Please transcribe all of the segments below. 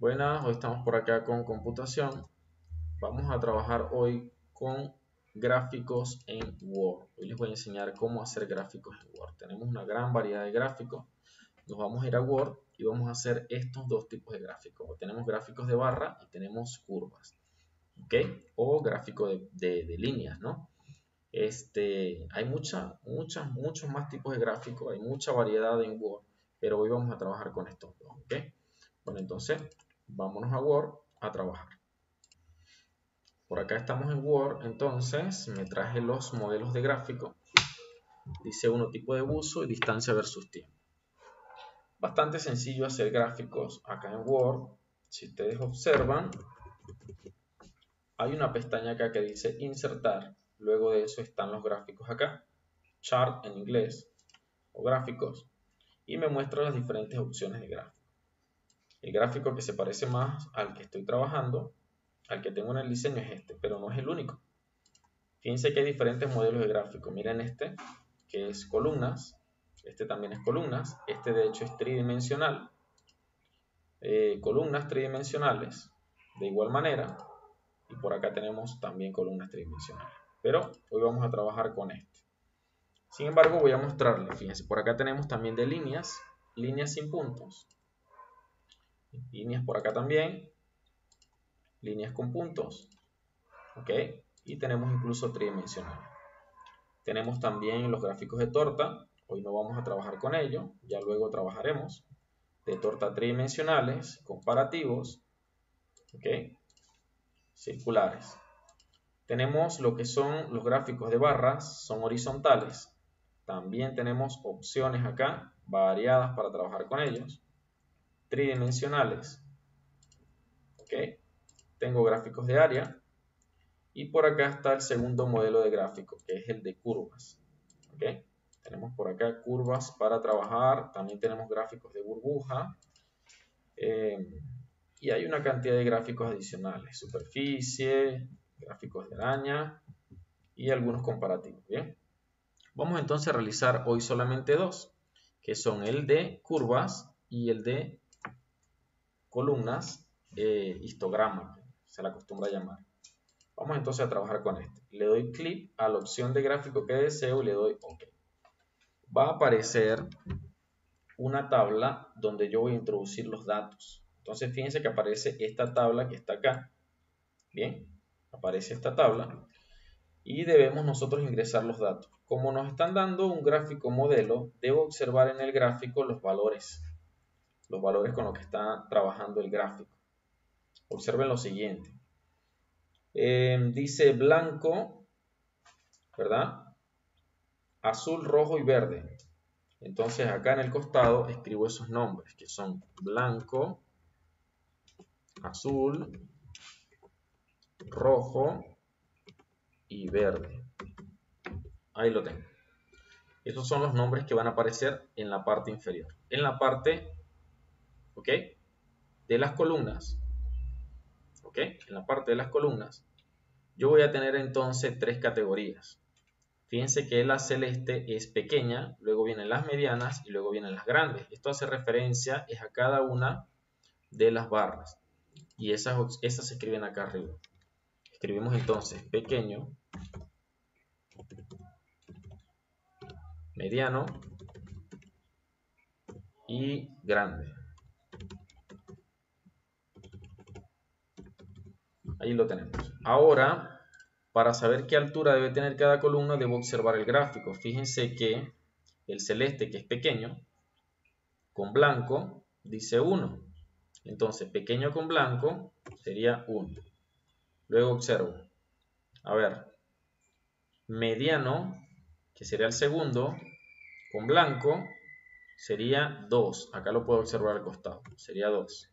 Buenas, hoy estamos por acá con computación. Vamos a trabajar hoy con gráficos en Word. Hoy les voy a enseñar cómo hacer gráficos en Word. Tenemos una gran variedad de gráficos. Nos vamos a ir a Word y vamos a hacer estos dos tipos de gráficos. Tenemos gráficos de barra y tenemos curvas. ¿Ok? O gráfico de, líneas, ¿no? Este, hay mucha, muchas, muchos más tipos de gráficos. Hay mucha variedad en Word. Pero hoy vamos a trabajar con estos dos. ¿Ok? Bueno, entonces vámonos a Word a trabajar. Por acá estamos en Word, entonces me traje los modelos de gráfico. Dice uno tipo de uso y distancia versus tiempo. Bastante sencillo hacer gráficos acá en Word. Si ustedes observan, hay una pestaña acá que dice insertar. Luego de eso están los gráficos acá. Chart en inglés o gráficos. Y me muestra las diferentes opciones de gráficos. El gráfico que se parece más al que estoy trabajando, al que tengo en el diseño es este, pero no es el único. Fíjense que hay diferentes modelos de gráfico. Miren este, que es columnas. Este también es columnas. Este de hecho es tridimensional. Eh, columnas tridimensionales de igual manera. Y por acá tenemos también columnas tridimensionales. Pero hoy vamos a trabajar con este. Sin embargo, voy a mostrarles. Fíjense, por acá tenemos también de líneas, líneas sin puntos líneas por acá también, líneas con puntos, ok, y tenemos incluso tridimensional. Tenemos también los gráficos de torta, hoy no vamos a trabajar con ello, ya luego trabajaremos, de torta tridimensionales, comparativos, ok, circulares. Tenemos lo que son los gráficos de barras, son horizontales. También tenemos opciones acá, variadas para trabajar con ellos tridimensionales. ¿Ok? Tengo gráficos de área. Y por acá está el segundo modelo de gráfico, que es el de curvas. ¿Ok? Tenemos por acá curvas para trabajar. También tenemos gráficos de burbuja. Eh, y hay una cantidad de gráficos adicionales. Superficie, gráficos de araña y algunos comparativos. Bien. Vamos entonces a realizar hoy solamente dos, que son el de curvas y el de columnas, eh, histograma, se la acostumbra llamar. Vamos entonces a trabajar con este. Le doy clic a la opción de gráfico que deseo y le doy OK. Va a aparecer una tabla donde yo voy a introducir los datos. Entonces fíjense que aparece esta tabla que está acá. Bien, aparece esta tabla y debemos nosotros ingresar los datos. Como nos están dando un gráfico modelo, debo observar en el gráfico los valores los valores con los que está trabajando el gráfico. Observen lo siguiente. Eh, dice blanco, ¿verdad? Azul, rojo y verde. Entonces acá en el costado escribo esos nombres que son blanco, azul, rojo y verde. Ahí lo tengo. Esos son los nombres que van a aparecer en la parte inferior. En la parte ¿ok? De las columnas, ¿ok? En la parte de las columnas, yo voy a tener entonces tres categorías. Fíjense que la celeste es pequeña, luego vienen las medianas y luego vienen las grandes. Esto hace referencia es a cada una de las barras. Y esas, esas se escriben acá arriba. Escribimos entonces pequeño, mediano y grande. Ahí lo tenemos. Ahora, para saber qué altura debe tener cada columna, debo observar el gráfico. Fíjense que el celeste, que es pequeño, con blanco, dice 1. Entonces, pequeño con blanco sería 1. Luego observo. A ver. Mediano, que sería el segundo, con blanco, sería 2. Acá lo puedo observar al costado. Sería 2.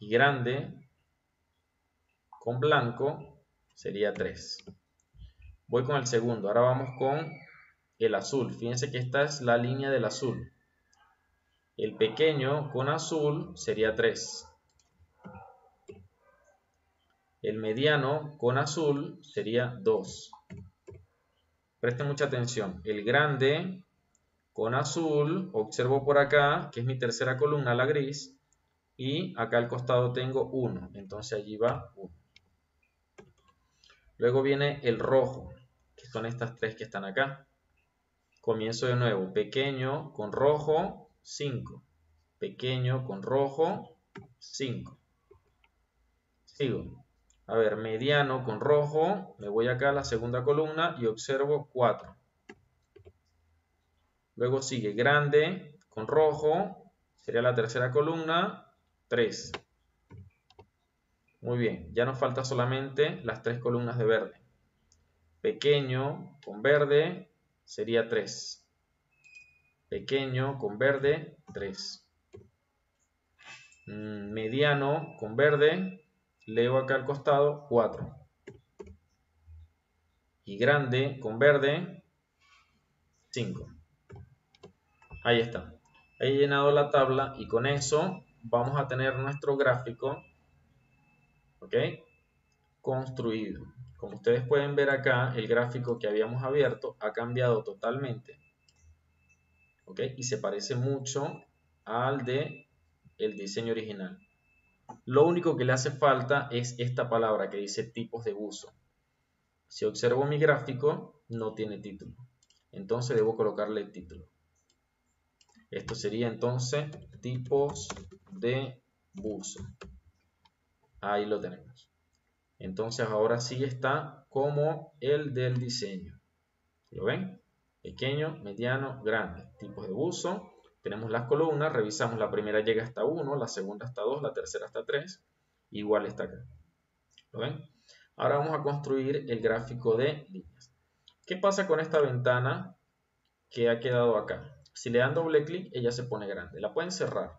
Y grande, con blanco sería 3. Voy con el segundo. Ahora vamos con el azul. Fíjense que esta es la línea del azul. El pequeño con azul sería 3. El mediano con azul sería 2. Presten mucha atención. El grande con azul, observo por acá, que es mi tercera columna, la gris, y acá al costado tengo 1, entonces allí va 1. Luego viene el rojo, que son estas tres que están acá. Comienzo de nuevo, pequeño con rojo, 5. Pequeño con rojo, 5. Sigo. A ver, mediano con rojo, me voy acá a la segunda columna y observo 4. Luego sigue grande con rojo, sería la tercera columna, 3. Muy bien, ya nos falta solamente las tres columnas de verde. Pequeño con verde sería 3. Pequeño con verde, 3. Mm, mediano con verde, leo acá al costado, 4. Y grande con verde, 5. Ahí está. He llenado la tabla y con eso vamos a tener nuestro gráfico ¿ok? construido. Como ustedes pueden ver acá, el gráfico que habíamos abierto ha cambiado totalmente. ¿ok? Y se parece mucho al de el diseño original. Lo único que le hace falta es esta palabra que dice tipos de uso. Si observo mi gráfico, no tiene título. Entonces debo colocarle el título. Esto sería entonces tipos de buzo. Ahí lo tenemos. Entonces ahora sí está como el del diseño. ¿Lo ven? Pequeño, mediano, grande. Tipos de buzo. Tenemos las columnas. Revisamos. La primera llega hasta 1, la segunda hasta 2, la tercera hasta 3. Igual está acá. ¿Lo ven? Ahora vamos a construir el gráfico de líneas. ¿Qué pasa con esta ventana que ha quedado acá? Si le dan doble clic, ella se pone grande. La pueden cerrar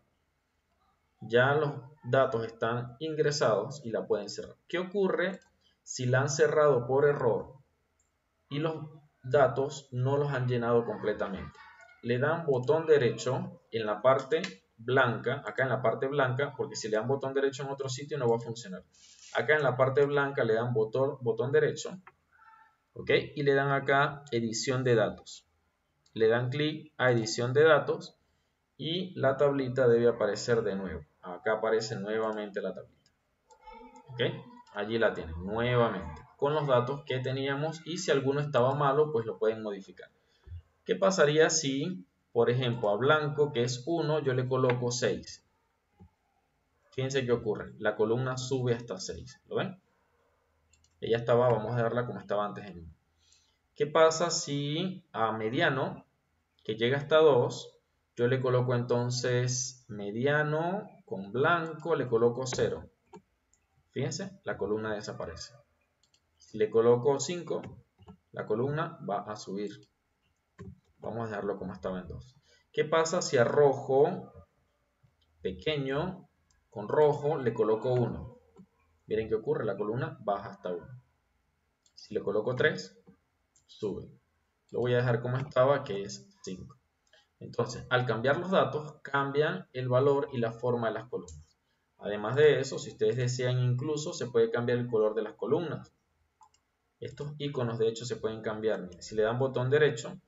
ya los datos están ingresados y la pueden cerrar. ¿Qué ocurre si la han cerrado por error y los datos no los han llenado completamente? Le dan botón derecho en la parte blanca, acá en la parte blanca, porque si le dan botón derecho en otro sitio no va a funcionar. Acá en la parte blanca le dan botón, botón derecho, ¿ok? Y le dan acá edición de datos. Le dan clic a edición de datos y la tablita debe aparecer de nuevo acá aparece nuevamente la tablita. ¿Ok? Allí la tienen, nuevamente, con los datos que teníamos y si alguno estaba malo, pues lo pueden modificar. ¿Qué pasaría si, por ejemplo, a blanco, que es 1, yo le coloco 6? Fíjense qué ocurre, la columna sube hasta 6, ¿lo ven? Ella estaba, vamos a darla como estaba antes en 1. ¿Qué pasa si a mediano, que llega hasta 2, yo le coloco entonces mediano con blanco, le coloco 0. Fíjense, la columna desaparece. Si le coloco 5, la columna va a subir. Vamos a dejarlo como estaba en 2. ¿Qué pasa si a rojo pequeño con rojo le coloco 1? Miren qué ocurre, la columna baja hasta 1. Si le coloco 3, sube. Lo voy a dejar como estaba, que es 5. Entonces, al cambiar los datos, cambian el valor y la forma de las columnas. Además de eso, si ustedes desean incluso, se puede cambiar el color de las columnas. Estos iconos, de hecho, se pueden cambiar. si le dan botón derecho,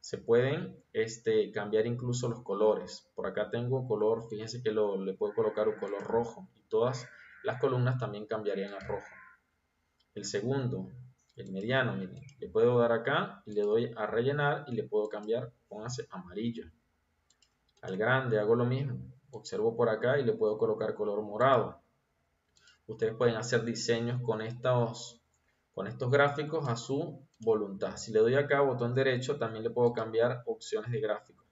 se pueden este, cambiar incluso los colores. Por acá tengo color, fíjense que le puedo colocar un color rojo. Y todas las columnas también cambiarían a rojo. El segundo, el mediano, miren, le puedo dar acá y le doy a rellenar y le puedo cambiar, póngase amarillo. Al grande hago lo mismo, observo por acá y le puedo colocar color morado. Ustedes pueden hacer diseños con estos, con estos gráficos a su voluntad. Si le doy acá botón derecho, también le puedo cambiar opciones de gráfico.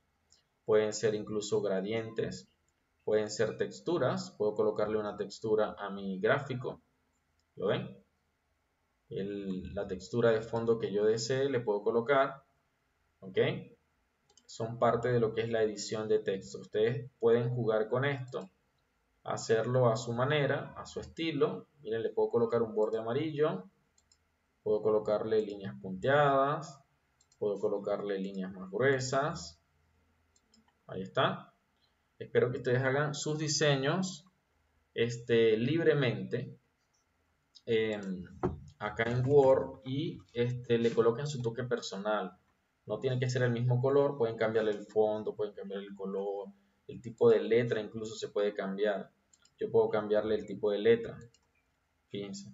Pueden ser incluso gradientes, pueden ser texturas, puedo colocarle una textura a mi gráfico. ¿Lo ven? la textura de fondo que yo desee, le puedo colocar. ¿Ok? Son parte de lo que es la edición de texto. Ustedes pueden jugar con esto, hacerlo a su manera, a su estilo. Miren, le puedo colocar un borde amarillo, puedo colocarle líneas punteadas, puedo colocarle líneas más gruesas. Ahí está. Espero que ustedes hagan sus diseños este, libremente. Em, acá en Word y este, le coloquen su toque personal. No tiene que ser el mismo color, pueden cambiarle el fondo, pueden cambiar el color, El tipo de letra incluso se puede cambiar. Yo puedo cambiarle el tipo de letra. Fíjense.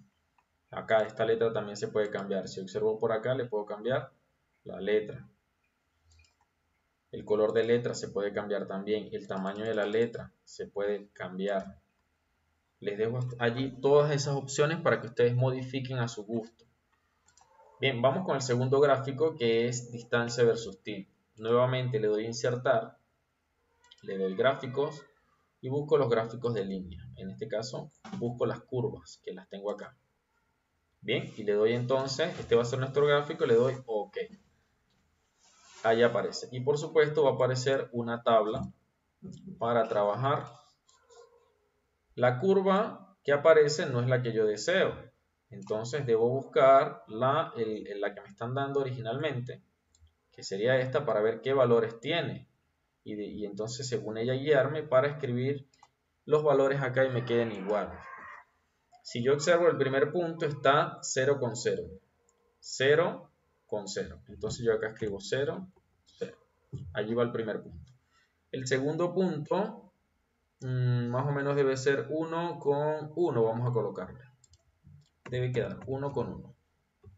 Acá esta letra también se puede cambiar. Si observo por acá le puedo cambiar la letra. El color de letra se puede cambiar también. El tamaño de la letra se puede cambiar. Les dejo allí todas esas opciones para que ustedes modifiquen a su gusto. Bien, vamos con el segundo gráfico que es distancia versus tiempo. Nuevamente le doy insertar, le doy gráficos y busco los gráficos de línea. En este caso busco las curvas que las tengo acá. Bien, y le doy entonces, este va a ser nuestro gráfico, le doy OK. Ahí aparece. Y por supuesto va a aparecer una tabla para trabajar. La curva que aparece no es la que yo deseo. Entonces debo buscar la, la que me están dando originalmente, que sería esta para ver qué valores tiene. Y, entonces según ella guiarme para escribir los valores acá y me queden iguales. Si yo observo el primer punto está 0 con 0. 0 con 0. Entonces yo acá escribo 0, 0. Allí va el primer punto. El segundo punto mmm, más o menos debe ser 1 con 1. Vamos a colocarle. Debe quedar 1 con 1.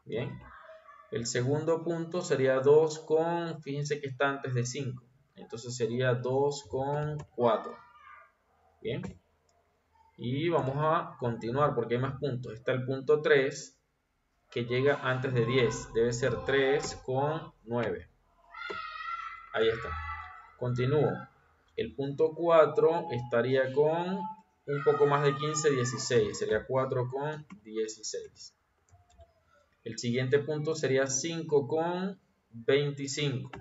Bien. El segundo punto sería 2 con, fíjense que está antes de 5. Entonces sería 2 con 4. Bien. Y vamos a continuar porque hay más puntos. Está el punto 3 que llega antes de 10. Debe ser 3 con 9. Ahí está. Continúo. El punto 4 estaría con un poco más de 15, 16. Sería 4 con 16. El siguiente punto sería 5 con 25.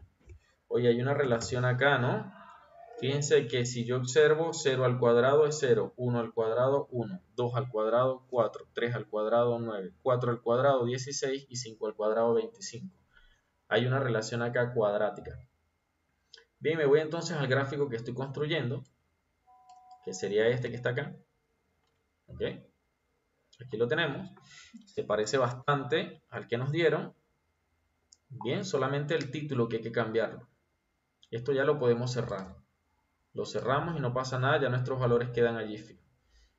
Oye, hay una relación acá, ¿no? Fíjense que si yo observo 0 al cuadrado es 0, 1 al cuadrado 1, 2 al cuadrado 4, 3 al cuadrado 9, 4 al cuadrado 16 y 5 al cuadrado 25. Hay una relación acá cuadrática. Bien, me voy entonces al gráfico que estoy construyendo, que sería este que está acá. ¿Ok? Aquí lo tenemos. Se parece bastante al que nos dieron. Bien, solamente el título que hay que cambiarlo. Esto ya lo podemos cerrar. Lo cerramos y no pasa nada, ya nuestros valores quedan allí fijos.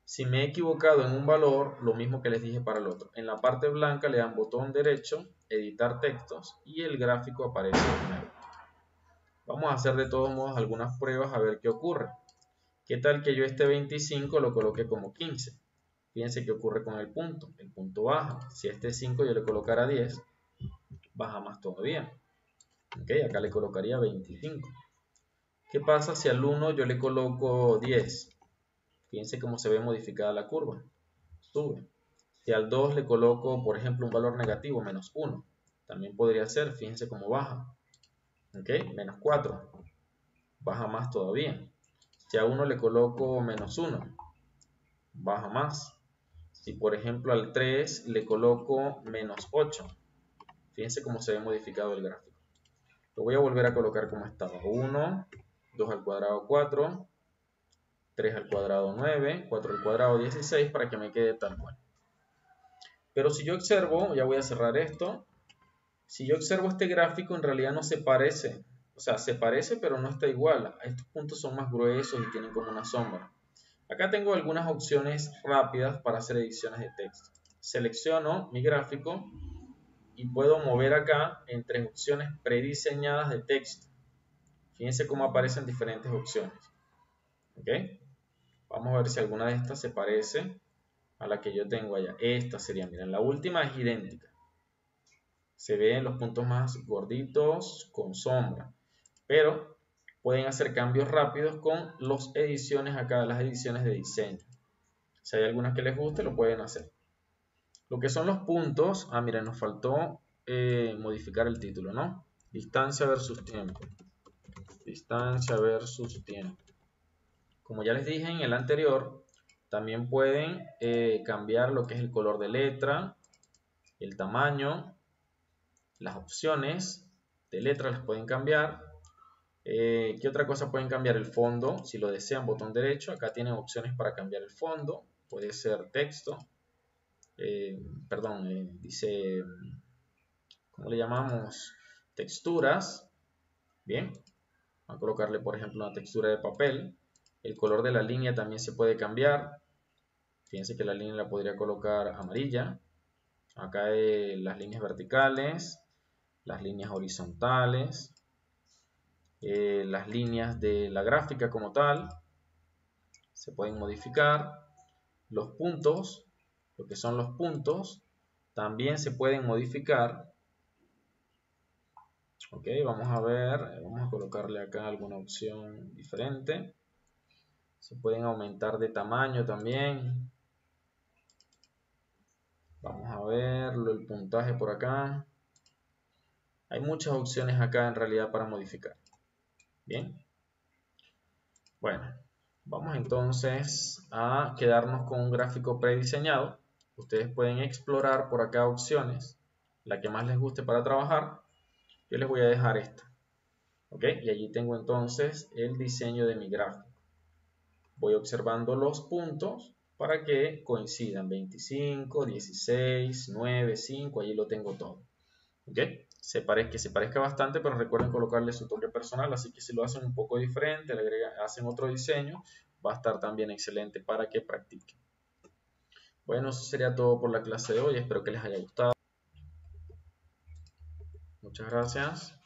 Si me he equivocado en un valor, lo mismo que les dije para el otro. En la parte blanca le dan botón derecho, editar textos y el gráfico aparece de nuevo. Vamos a hacer de todos modos algunas pruebas a ver qué ocurre. ¿Qué tal que yo este 25 lo coloque como 15? Fíjense qué ocurre con el punto. El punto baja. Si este 5 yo le colocara 10, baja más todavía. Ok, acá le colocaría 25. ¿Qué pasa si al 1 yo le coloco 10? Fíjense cómo se ve modificada la curva. Sube. Si al 2 le coloco, por ejemplo, un valor negativo, menos 1, también podría ser, fíjense cómo baja. ¿Ok? Menos 4. Baja más todavía. Si a 1 le coloco menos 1, baja más. Si por ejemplo al 3 le coloco menos 8, fíjense cómo se ve modificado el gráfico. Lo voy a volver a colocar como estaba. 1, 2 al cuadrado 4, 3 al cuadrado 9, 4 al cuadrado 16 para que me quede tal cual. Pero si yo observo, ya voy a cerrar esto, si yo observo este gráfico en realidad no se parece, o sea, se parece pero no está igual. Estos puntos son más gruesos y tienen como una sombra. Acá tengo algunas opciones rápidas para hacer ediciones de texto. Selecciono mi gráfico y puedo mover acá entre opciones prediseñadas de texto. Fíjense cómo aparecen diferentes opciones. ¿Ok? Vamos a ver si alguna de estas se parece a la que yo tengo allá. Esta sería, miren, la última es idéntica. Se ven los puntos más gorditos con sombra. Pero pueden hacer cambios rápidos con las ediciones acá, las ediciones de diseño. Si hay algunas que les guste, lo pueden hacer. Lo que son los puntos, ah, miren, nos faltó eh, modificar el título, ¿no? Distancia versus tiempo distancia versus tiempo. Como ya les dije en el anterior, también pueden eh, cambiar lo que es el color de letra, el tamaño, las opciones de letra las pueden cambiar. Eh, ¿Qué otra cosa pueden cambiar? El fondo, si lo desean, botón derecho. Acá tienen opciones para cambiar el fondo. Puede ser texto. Eh, perdón, dice, ¿cómo le llamamos? Texturas. Bien, a colocarle, por ejemplo, una textura de papel. El color de la línea también se puede cambiar. Fíjense que la línea la podría colocar amarilla. Acá las líneas verticales, las líneas horizontales, eh, las líneas de la gráfica como tal. Se pueden modificar. Los puntos, lo que son los puntos, también se pueden modificar ok vamos a ver vamos a colocarle acá alguna opción diferente se pueden aumentar de tamaño también vamos a ver el puntaje por acá hay muchas opciones acá en realidad para modificar bien bueno vamos entonces a quedarnos con un gráfico prediseñado ustedes pueden explorar por acá opciones la que más les guste para trabajar yo les voy a dejar esta. ¿Ok? Y allí tengo entonces el diseño de mi gráfico. Voy observando los puntos para que coincidan 25, 16, 9, 5, allí lo tengo todo. Se parezca, que se parezca bastante, pero recuerden colocarle su toque personal, así que si lo hacen un poco diferente, le agregan, hacen otro diseño, va a estar también excelente para que practiquen. Bueno, eso sería todo por la clase de hoy, espero que les haya gustado. Muchas gracias.